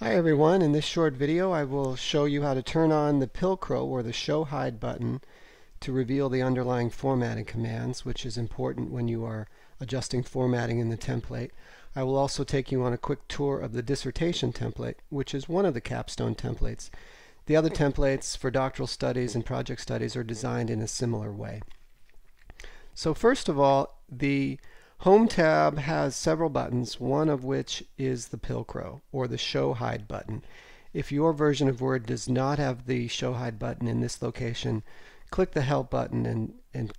Hi everyone, in this short video I will show you how to turn on the Pilcrow or the Show Hide button to reveal the underlying formatting commands, which is important when you are adjusting formatting in the template. I will also take you on a quick tour of the dissertation template, which is one of the capstone templates. The other templates for doctoral studies and project studies are designed in a similar way. So first of all, the Home tab has several buttons, one of which is the Pilcrow or the Show Hide button. If your version of Word does not have the Show Hide button in this location, click the Help button and, and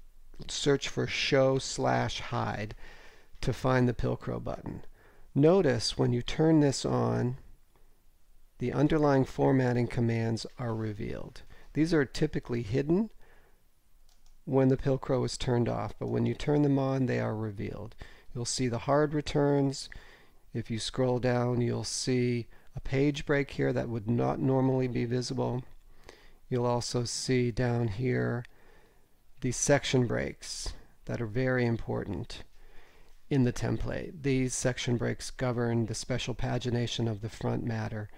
search for Show slash Hide to find the Pilcrow button. Notice when you turn this on, the underlying formatting commands are revealed. These are typically hidden when the Pilcrow is turned off, but when you turn them on, they are revealed. You'll see the hard returns. If you scroll down, you'll see a page break here that would not normally be visible. You'll also see down here the section breaks that are very important in the template. These section breaks govern the special pagination of the front matter.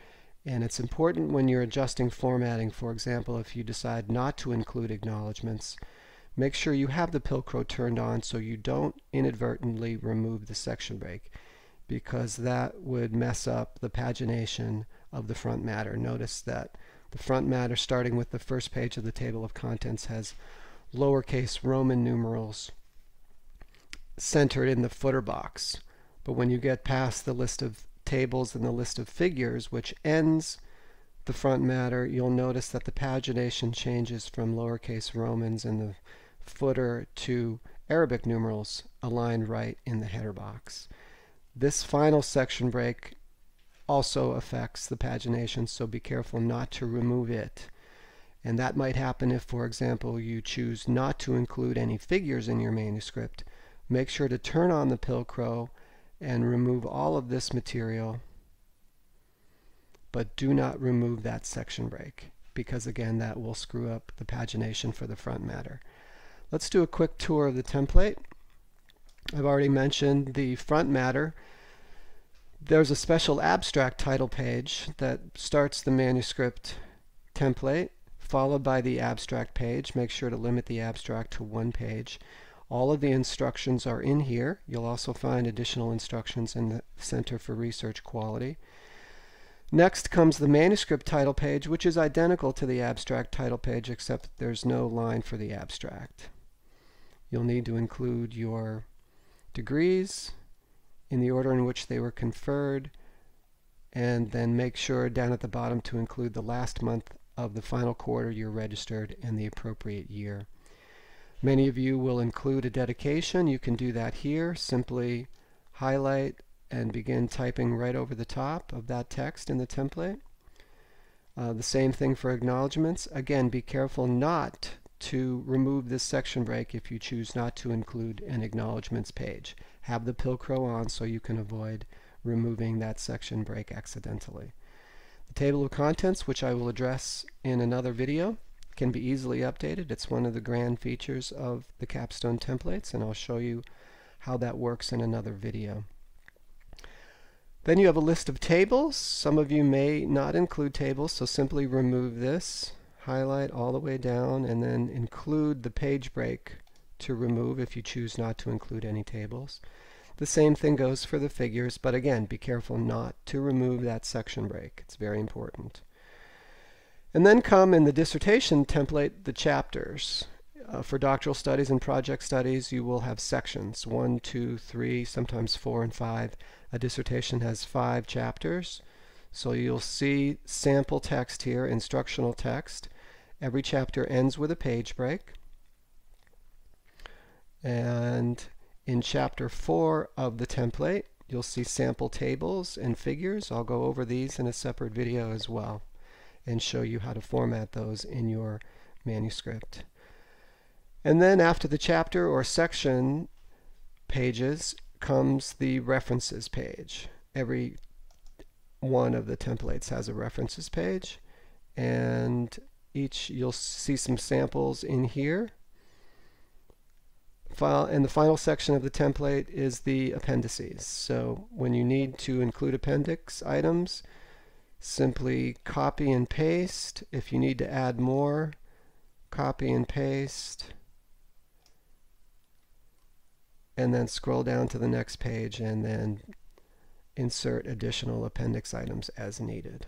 And it's important when you're adjusting formatting, for example, if you decide not to include acknowledgments, Make sure you have the Pilcrow turned on so you don't inadvertently remove the section break because that would mess up the pagination of the front matter. Notice that the front matter starting with the first page of the table of contents has lowercase Roman numerals centered in the footer box. But when you get past the list of tables and the list of figures, which ends the front matter, you'll notice that the pagination changes from lowercase Romans in the footer to Arabic numerals aligned right in the header box. This final section break also affects the pagination, so be careful not to remove it. And that might happen if, for example, you choose not to include any figures in your manuscript. Make sure to turn on the Pilcrow and remove all of this material, but do not remove that section break because again that will screw up the pagination for the front matter. Let's do a quick tour of the template. I've already mentioned the front matter. There's a special abstract title page that starts the manuscript template, followed by the abstract page. Make sure to limit the abstract to one page. All of the instructions are in here. You'll also find additional instructions in the Center for Research Quality. Next comes the manuscript title page, which is identical to the abstract title page, except there's no line for the abstract. You'll need to include your degrees in the order in which they were conferred and then make sure down at the bottom to include the last month of the final quarter you're registered and the appropriate year. Many of you will include a dedication. You can do that here. Simply highlight and begin typing right over the top of that text in the template. Uh, the same thing for acknowledgments. Again, be careful not to remove this section break if you choose not to include an acknowledgments page. Have the Pilcrow on so you can avoid removing that section break accidentally. The table of contents, which I will address in another video, can be easily updated. It's one of the grand features of the capstone templates and I'll show you how that works in another video. Then you have a list of tables. Some of you may not include tables, so simply remove this highlight all the way down and then include the page break to remove if you choose not to include any tables. The same thing goes for the figures, but again, be careful not to remove that section break. It's very important. And then come in the dissertation template the chapters. Uh, for doctoral studies and project studies, you will have sections, one, two, three, sometimes four and five. A dissertation has five chapters. So you'll see sample text here, instructional text. Every chapter ends with a page break. And in chapter 4 of the template, you'll see sample tables and figures. I'll go over these in a separate video as well and show you how to format those in your manuscript. And then after the chapter or section pages comes the references page. Every one of the templates has a references page and each you'll see some samples in here file and the final section of the template is the appendices so when you need to include appendix items simply copy and paste. If you need to add more, copy and paste. And then scroll down to the next page and then insert additional appendix items as needed.